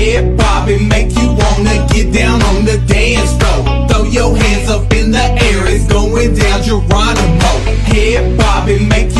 head bobbing, make you wanna get down on the dance floor. Throw your hands up in the air, it's going down Geronimo. Head bobbing, make you